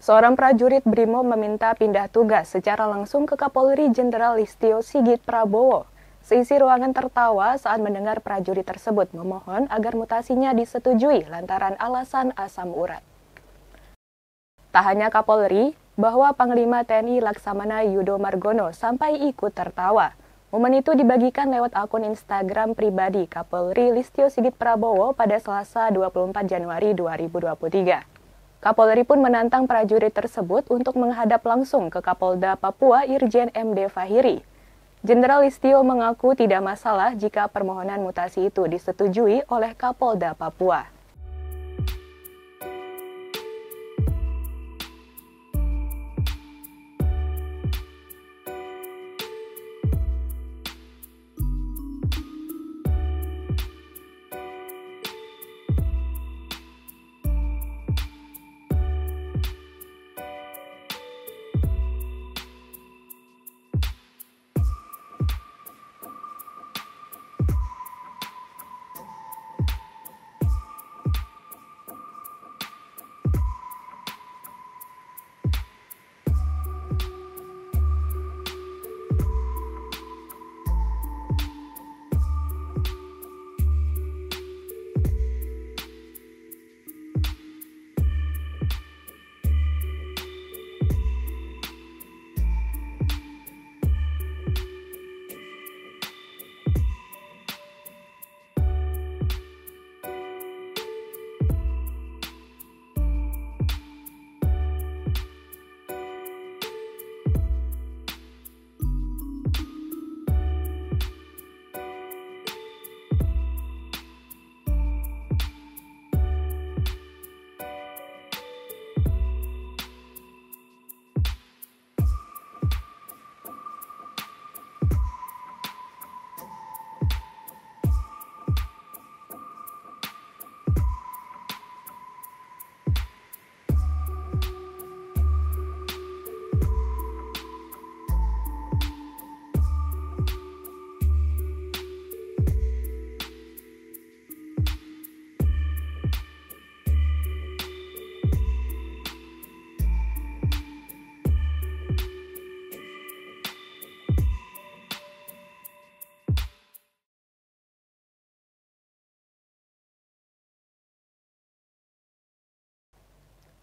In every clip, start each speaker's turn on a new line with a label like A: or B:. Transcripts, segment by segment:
A: Seorang prajurit BRIMO meminta pindah tugas secara langsung ke Kapolri Jenderal Listio Sigit Prabowo. Seisi ruangan tertawa saat mendengar prajurit tersebut memohon agar mutasinya disetujui lantaran alasan asam urat. Tak hanya Kapolri, bahwa Panglima TNI Laksamana Yudo Margono sampai ikut tertawa. Momen itu dibagikan lewat akun Instagram pribadi Kapolri Listio Sigit Prabowo pada Selasa 24 Januari 2023. Kapolri pun menantang prajurit tersebut untuk menghadap langsung ke Kapolda Papua Irjen MD Fahiri. Jenderal Listio mengaku tidak masalah jika permohonan mutasi itu disetujui oleh Kapolda Papua.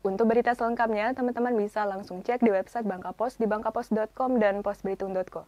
A: Untuk berita selengkapnya, teman-teman bisa langsung cek di website Bangka Pos di bangkapos.com dan posbelitung.co.